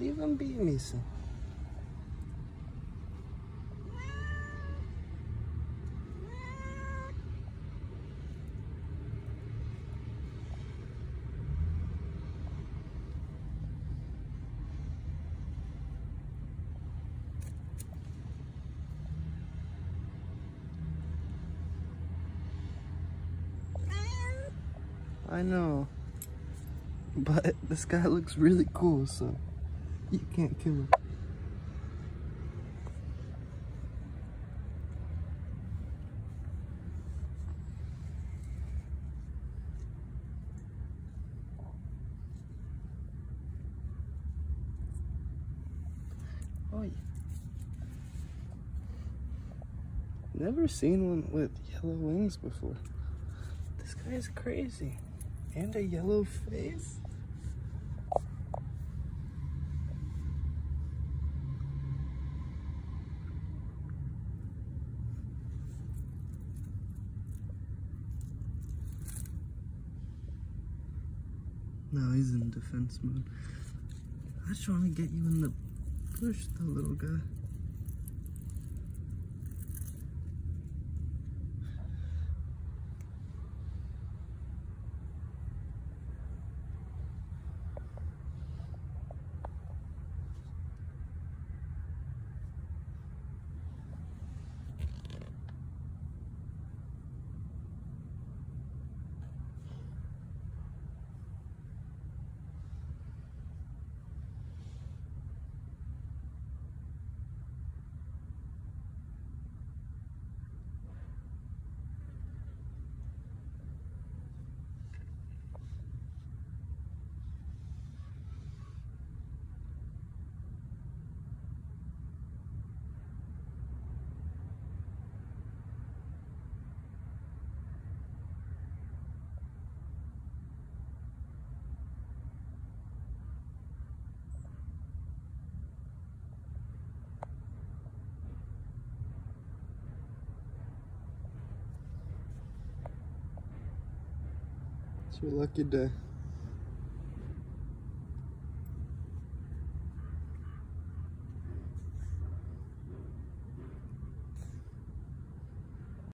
beat me some. I know. But this guy looks really cool, so you can't kill him. Oh. Never seen one with yellow wings before. This guy's crazy. And a yellow face. No, he's in defense mode. I was trying to get you in the bush, the little guy. It's your lucky day.